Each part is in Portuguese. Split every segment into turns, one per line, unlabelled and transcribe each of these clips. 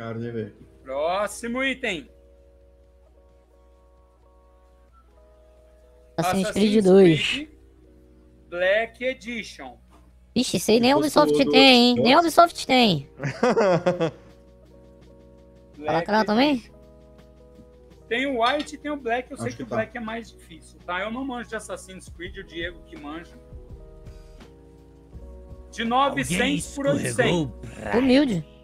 caro, né, velho?
Próximo item.
Assassin's Creed 2.
Creed Black Edition.
Ixi, isso aí nem Ubisoft
o do
tem, hein? Nem. Ubisoft tem. Canal também?
Tem o White e tem o Black. Eu sei
Acho
que,
que
o
tá.
Black é mais difícil, tá? Eu não manjo de Assassin's Creed, o Diego que manja. De 900 por 800.
Humilde.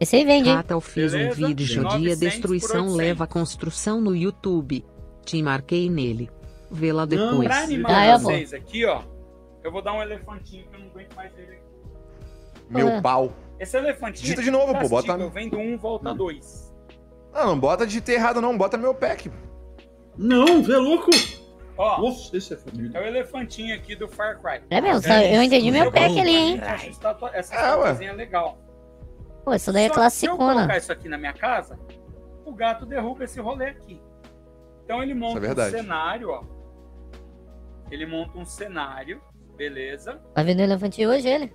Esse aí vende, hein?
Rata, eu fiz
Beleza?
um vídeo de
900
dia
por
destruição
800.
leva construção no YouTube. Te marquei nele. Vê lá
Não,
depois.
Pra animar
Ah, é,
vocês aqui, ó. Eu vou dar um elefantinho que eu não aguento mais ele aqui.
Meu
É.
pau.
Esse elefantinho.
Digita
é
de novo,
tipo
pô, bota-
Eu vendo um, volta dois.
Não, não bota de ter errado, não. Bota meu pack.
Não, você é louco?
Ó,
Nossa, esse é fodido.
é o elefantinho aqui do Far Cry.
É mesmo, só- eu entendi meu pack ali, hein?
Essa
É, ué.
estatuazinha é legal.
Pô, isso daí é
que Se eu colocar
classicona.
isso aqui na minha casa, o gato derruba esse rolê aqui. Então ele monta
é
um cenário, ó. Ele monta um cenário, beleza?
Vai vender elefantinho hoje, ele?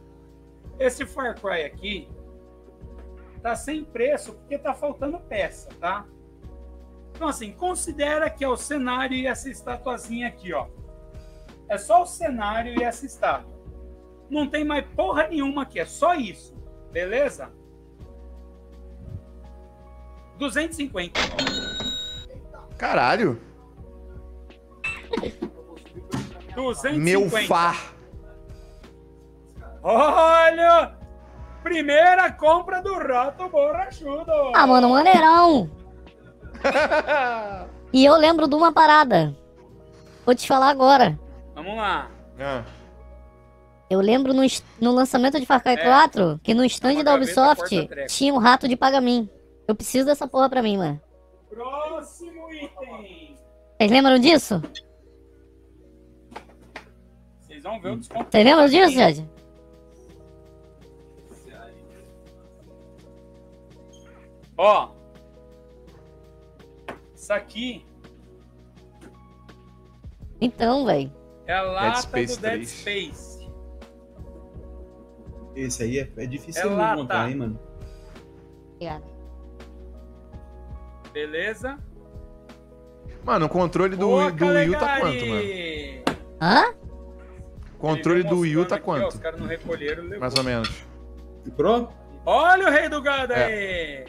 Esse Far Cry aqui tá sem preço porque tá faltando peça, tá? Então assim, considera que é o cenário e essa estatuazinha aqui, ó. É só o cenário e essa estátua. Não tem mais porra nenhuma aqui, é só isso. Beleza? 250.
Caralho.
250.
Meu far.
Olha! Primeira compra do Rato Borrachudo.
Ah, mano, maneirão. E eu lembro de uma parada. Vou te falar agora.
Vamos lá.
Ah,
Eu lembro no, no lançamento de Far Cry
É.
4 que no stand da Ubisoft tinha um rato de pagamim. Eu preciso dessa porra pra mim, mano.
Próximo item.
Vocês lembram disso?
Vocês vão ver o desconto.
Vocês lembram disso, Jade?
Ó. Isso aqui
Então, velho.
é a lata
Space
do Dead
3.
Space.
Esse aí é, é difícil
É
de montar, hein, mano?
Obrigada.
Beleza?
Mano, o controle do,
Ô,
do Wii U tá quanto, mano?
Hã?
O controle do Wii U tá
aqui, ó,
quanto?
Os caras não recolheram. levou.
Mais ou menos.
E Pro?
Olha o rei do gado
É.
aí!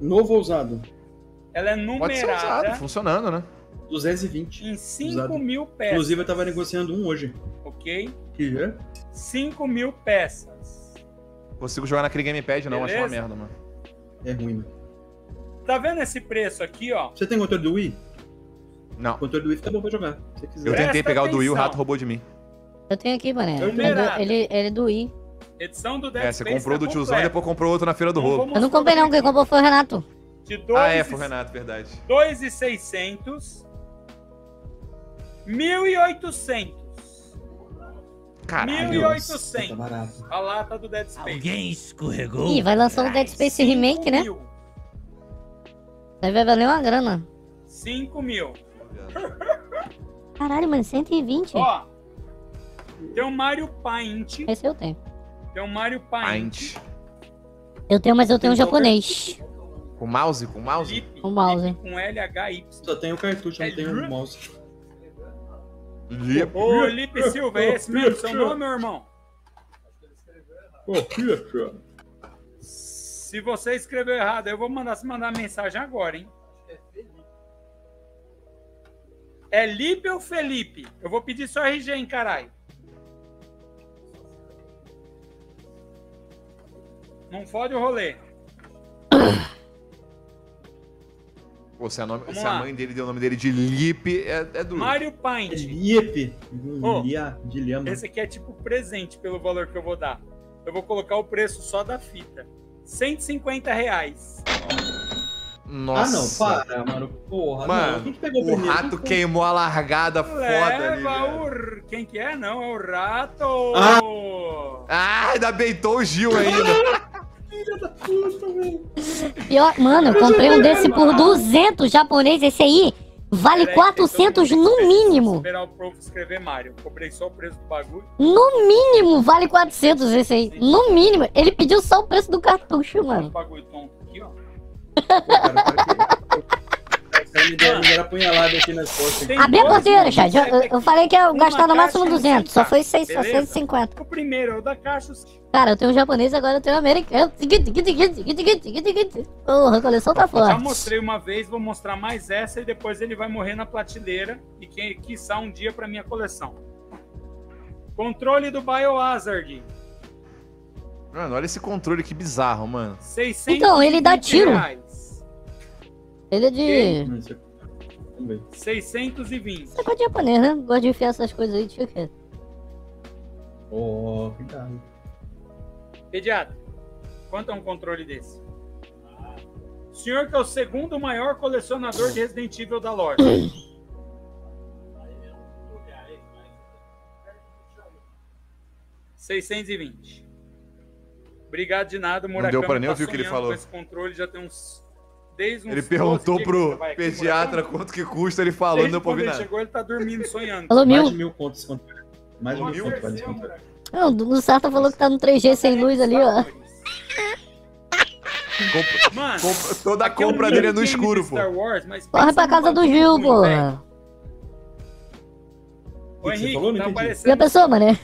Novo ou usado?
Ela é
Pode ser usado,
numerada
funcionando, né?
220.
em 5
Usado.
mil peças.
Inclusive, eu tava negociando um hoje.
Ok?
Que é?
5 mil peças.
Consigo jogar naquele gamepad, não. Acho uma
Beleza?
merda, mano.
É ruim, mano.
Tá vendo esse preço aqui, ó?
Você tem controle do Wii?
Não.
O controle do Wii fica bom pra jogar. Se você quiser.
Eu
Presta
tentei pegar o do Wii, o
atenção.
rato roubou de mim.
Eu tenho aqui, mané.
Eu
É do-. Ele, ele é do Wii.
Edição do Dead
É, você
Space
comprou
tá
do tiozão e depois comprou outro na feira do roubo.
Eu não comprei não,
o
quem comprou foi o Renato.
De dois
Ah, é, foi o Renato, verdade.
2,600. 1.800.
Caralho.
1.800.
Tá barato.
A lata do Dead Space.
escorregou.
Ih, vai lançar um Dead Space Remake, né?
5
Daí vai valer uma grana.
5 mil.
Caralho, mano, 120.
Ó. Tem o Mario Paint.
Esse eu tenho.
Tem o Mario Paint.
Paint.
Eu tenho, mas eu tenho um japonês.
Com mouse? Com mouse?
Lip,
O mouse.
Lip com LHY.
Só tem o cartucho,
É
não tem o
Lip?
mouse.
Lip.
Ô, Lipe Silva, é esse mesmo seu nome, meu irmão?
Ô, filha.
Se você escreveu errado, eu vou mandar se mandar mensagem agora, hein? É Lipe ou Felipe? Eu vou pedir seu RG, hein, caralho. Não fode o rolê.
Pô, se a, nome- se a mãe dele deu o nome dele de Lip, é, é duro.
Mario Paint.
Liep.
Ô,
Lia, de.
Esse aqui é tipo presente pelo valor que eu vou dar. Eu vou colocar o preço só da fita. 150 reais.
Nossa.
Ah, não, para, mano. Porra,
Mano,
não. Quem que pegou
O
primeiro?
rato
Quem foi?
queimou a largada foda ali.
Leva
velho.
o... Quem que é? Não, é o rato.
Ah.
Ah, ainda beitou o Gil ainda.
E ó, mano, eu comprei um desse por 200 japonês. Esse aí Vale
Peraí,
400
então,
no mínimo.
Esperar o prof escrever Mario. Cobrei só o preço do bagulho.
No mínimo vale 400 esse aí. No mínimo. Ele pediu só o preço do cartucho,
O
mano.
bagulho tonto aqui, ó.
Pô, cara, me deram, me deram apunhalada aqui nas costas.
Tem
Abri a porteira, chat. Eu, eu- eu falei que ia
Uma
gastar no máximo
caixa
200. Só foi 6,
Beleza?
650.
O primeiro é o da caixa.
Cara, eu tenho um japonês, agora eu tenho um americano. Porra, a coleção tá
Já
forte.
mostrei uma vez, vou mostrar mais essa e depois ele vai morrer na prateleira e quem quiçá um dia pra minha coleção. Controle do Biohazard.
Mano, olha esse controle que bizarro, mano.
600
Então, ele dá tiro.
Reais.
Ele é de.
Ver.
620.
Você gosta de japonês, né? Gosta de enfiar essas coisas aí, eu ver.
Ó, cuidado.
Pediatra, quanto é um controle desse? O senhor que é o segundo maior colecionador de Resident Evil da loja. $620. Obrigado de nada, Murakami.
deu pra nem
tá
ouvir o que ele falou.
Esse controle já tem uns. Desde
Ele
12
perguntou pro
vai aqui,
pediatra
Murakami.
quanto que custa, ele falou, não deu pra
ele
nada.
chegou, ele tá dormindo, sonhando.
Falou
Mais
mil.
de mil contos. Mais de
Pô,
mil
mil?
contos.
Não, o Sarta falou que tá no 3G sem luz ali, ó.
Mano,
toda a
aqui é
compra dele é no escuro, pô.
Wars,
Corre pra casa do Gil.
O
Ô,
que você
Henrique,
falou? Não
tá
entendi.
aparecendo...
Já pensou, mano?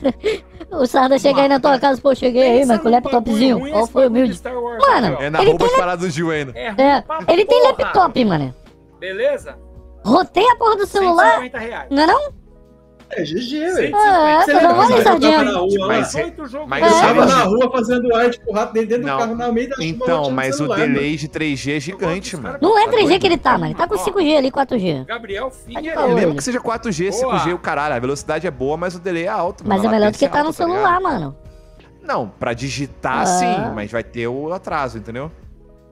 O Sarda chega aí na tua casa, pô, cheguei aí, mano, com laptopzinho.
esse
foi o
bagulho de
humilde?
Wars
Mano,
ó.
É na
Ele
roupa
tem
as paradas do Gil ainda.
É ruim
É,
pra
ele tem laptop, mano.
Beleza?
Rotei a porra do celular.
150 reais.
Não é não?
É GG,
150.
velho.
É,
Você
tá
lembra quando eu tava na rua lá?
Mas-
jogos.
mas
É.
Eu tava na rua fazendo arte pro rato dentro do carro, na meio da chuva.
Então, mas o delay de 3G é gigante, mano.
Não é 3G que ele tá, mano. Ele tá com
Ó.
5G ali, 4G.
Gabriel
Tá caô.
Mesmo que seja 4G,
Boa.
5G, o caralho, a velocidade é boa, mas o delay é alto, mano.
Mas é melhor do que
é
tá no
tá
celular, mano.
Não, pra digitar
Ah.
sim, mas vai ter o atraso, entendeu?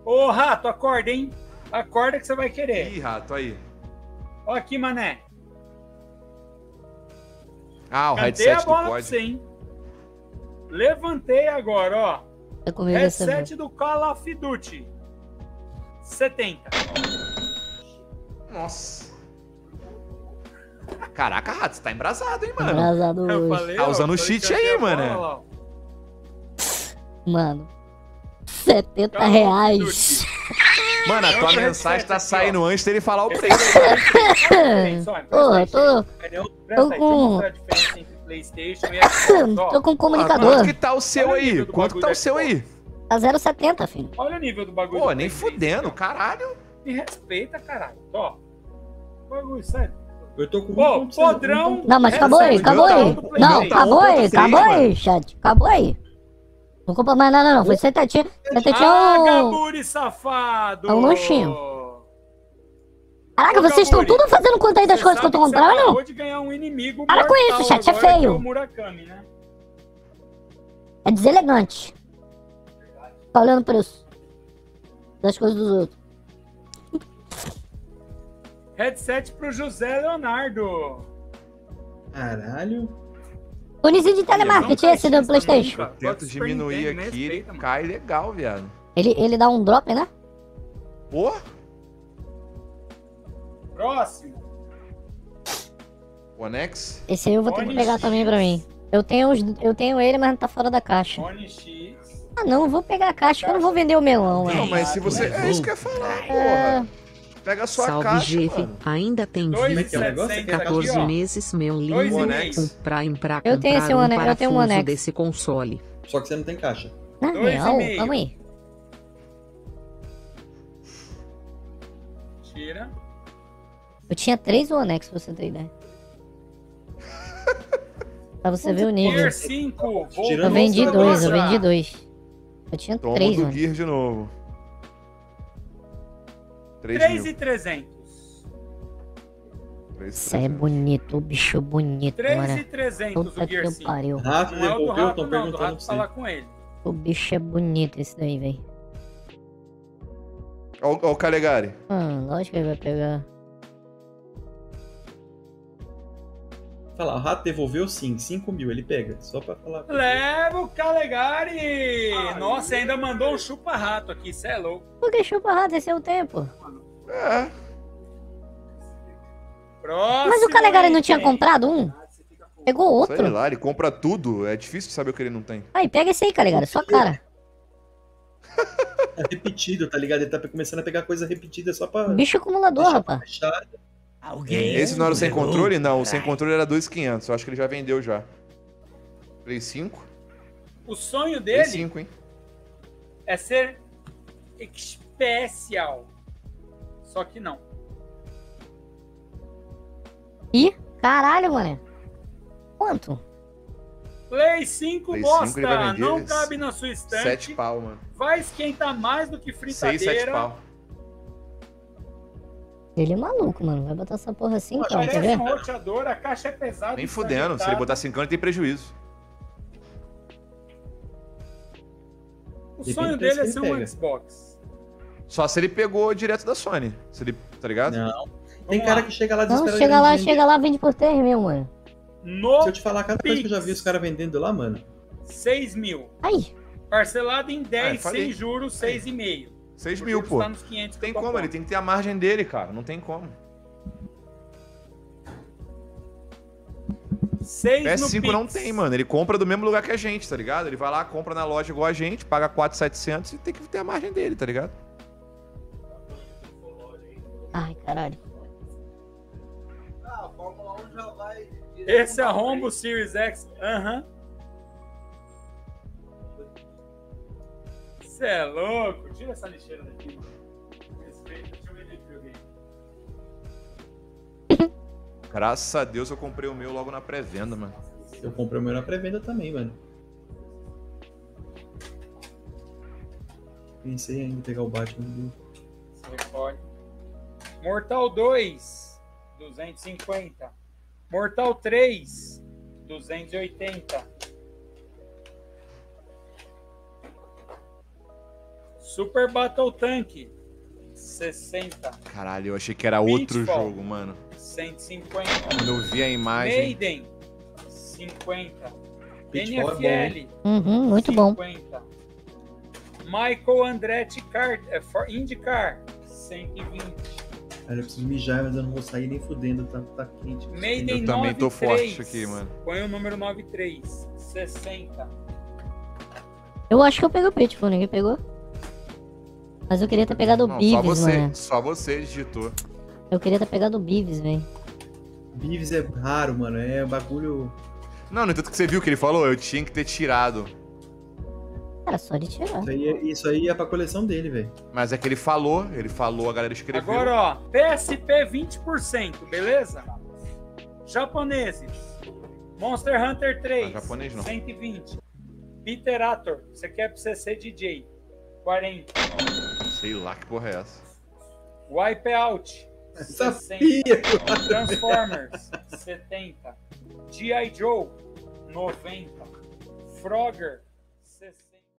Ô, Rato, acorda, hein? Acorda que você vai querer.
Ih, rato, aí.
Ó aqui, mané.
Ah, o
Cadê a
headset
bola
não
pra você, hein? Levantei agora, ó.
Essa
Headset do Call of Duty. 70.
Nossa. Caraca, rato, você tá embrasado, hein, mano?
Embrasado
Eu
hoje.
falei,
Tá
ó,
usando o
falei
cheat aí,
a
mano.
bola ó.
Mano. 70
Call of
reais.
Mano, a
É
tua mensagem tá
aqui,
saindo antes dele falar o preço.
é ó, presta
Porra,
aí,
tô, tô com-
Playstation e Xbox,
tô com um
Ah,
comunicador.
quanto que tá o seu aí? Quanto que tá o seu aí?
Tá 0,70, filho.
Olha o nível do bagulho.
Pô, nem fudendo, caralho.
Me respeita, caralho. Ó. Bagulho, sério.
Eu tô com
Pô,
um
podrão.
Não, mas acabou aí,
Headset
acabou aí. Não, acabou aí,
1.6,
acabou aí, chat. Acabou aí. Não compra mais nada, não. Foi. Setatinha
Ah,
é um.
Gaburi safado!
É um lanchinho. Caraca,
Ô,
vocês estão tudo fazendo conta aí das
Você
coisas que eu tô comprando, não?
acabou de ganhar um inimigo
Para com isso, chat, é
que
feio.
o Murakami, né?
É deselegante. Tá olhando o preço das coisas dos outros.
Headset pro José Leonardo.
Caralho.
Unizinho de telemarketing esse do Playstation.
Tento diminuir aqui, ele cai legal, viado.
Ele, ele dá um drop, né?
Pô,
Próximo.
Onex.
Esse aí eu vou ter que pegar também pra mim. Eu tenho, os, eu tenho ele, mas não tá fora da caixa. Ah, não, eu vou pegar a caixa que eu não vou vender o melão,
Não,
mano.
mas se você. É isso que eu ia falar,
É,
porra. Pega a sua
Salve,
caixa.
Jeff.
mano.
Ainda tem
Dois
Como é
e
que é o negócio?
setecentos aqui,
14
ó.
meses, meu lindo. Um Prime pra
Eu tenho
comprar
esse
um
One- eu tenho um
parafuso
Onex.
desse console.
Só que você não tem caixa.
na
Dois
real, vamos aí.
Tira.
Eu tinha três Onex, pra você ter ideia. pra você ver o nível.
5.
Eu vendi dois, eu vendi dois. Eu tinha
Toma
três,
do
mano.
Gear de novo. 3
3
mil.
e 300.
Três
Isso é
trezentos.
bonito, o bicho bonito,
3 e
mano.
300
Puta
o Gear
que
5.
pariu.
Rafa
Não é o do rato, não. Do
perguntando
rato
pra
falar com ele.
O bicho é bonito esse daí, velho.
Ó, ó o Calegari.
Ah, lógico que ele vai pegar.
Fala, o rato devolveu sim, 5 mil, ele pega. Só pra falar.
Leva o Calegari! Nossa, ainda mandou um chupa-rato aqui, cê é louco.
Por que chupa rato? Esse é o tempo.
É.
Próximo.
Mas o Calegari não tinha comprado um? Pegou
Sei
outro?
lá, ele compra tudo. É difícil saber o que ele não tem.
Aí, pega esse aí, Calegari, sua cara.
É repetido, tá ligado? Ele tá começando a pegar coisa repetida só pra.
Bicho acumulador, rapaz.
fechado.
Alguém.
Esse não era o sem controle? Não, o sem controle era 2,500. Eu acho que ele já vendeu já. Play 5?
O sonho
Play
dele
5, hein?
é ser especial. Só que não.
Ih, caralho, mano. Quanto?
Play 5
Play
bosta,
5 ele vai vender
não cabe na sua estante.
7 pau, mano.
Vai esquentar mais do que
6, 7
fritadeira.
pau.
Ele é maluco, mano. Vai botar essa porra assim,
Parece
ver?
um roteador, a caixa é pesada.
Nem fudendo. Se ele botar 5 anos, tem prejuízo.
O
Depende
sonho dele é ser um. Xbox.
Só se ele pegou direto da Sony. Se ele, tá ligado?
Não. Tem
Vamos
cara
lá.
que chega lá
Não,
desesperado
chega lá,
vendendo.
chega lá, vende por 3 mil, mano.
No
Se eu te falar, cada coisa que eu já vi os caras vendendo lá, mano.
6 mil.
Aí,
Parcelado em 10,
Ah, falei.
sem juros, 6,5.
6
Os
mil, pô.
Tá nos 500 que
Tem como, ele tem que ter a margem dele, cara. Não tem como.
6 no
PS5 não tem, mano. Ele compra do mesmo lugar que a gente, tá ligado? Ele vai lá, compra na loja igual a gente, paga 4,700 e tem que ter a margem dele, tá ligado?
ai, caralho.
Ah, a Fórmula 1 já vai. direto
Esse
pra
arromba o
frente.
Series X. Aham. Você é louco? Tira essa lixeira daqui, mano. Respeita, deixa eu ver de videogame.
Graças a Deus eu comprei o meu logo na pré-venda, mano.
Eu comprei o meu na pré-venda também, mano. Pensei ainda em pegar o Batman.
pode. Mortal 2, 250. Mortal 3, 280. Super Battle Tank, 60.
Caralho, eu achei que era outro
Pitfall.
jogo, mano.
150.
Quando eu vi a imagem.
Maiden, 50.
Pitfall é bom,
NFL,
Uhum, muito bom.
50. Michael Andretti Kart, é, for IndyCar, 120.
Cara, eu preciso mijar, mas eu não vou sair nem fudendo, tá, tá quente.
Maiden
Eu também tô
93.
forte aqui, mano.
Põe o número 93, 60.
Eu acho que eu peguei o Pitbull, ninguém pegou. Mas eu queria ter pegado o
Não, só
Beavis,
você,
mano.
só você digitou.
Eu queria ter pegado o Beavis, velho.
Beavis é raro, mano. É bagulho.
Não, no entanto que você viu o que ele falou, eu tinha que ter tirado.
Era só de tirar.
Isso aí, é- isso aí é pra coleção dele, velho.
Mas é que ele falou, ele falou, a galera escreveu.
Agora, ó, PSP 20%, beleza? Japoneses. Monster Hunter 3,
Ah, japonês não.
120. Biterator, você quer pra você ser DJ, 40.
Sei lá que porra é essa.
Wipeout, 60.
Sabia!
Transformers, 70. G.I. Joe, 90. Frogger, 60.